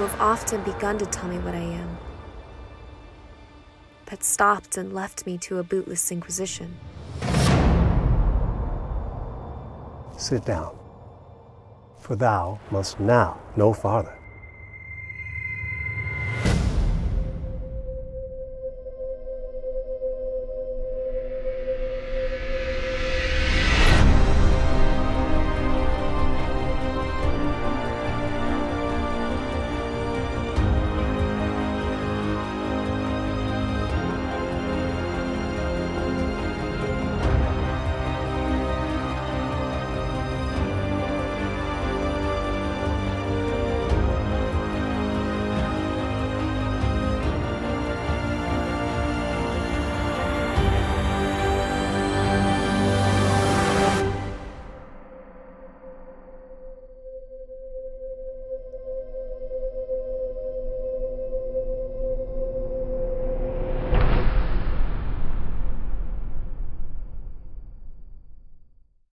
have often begun to tell me what I am, but stopped and left me to a bootless inquisition. Sit down, for thou must now know farther.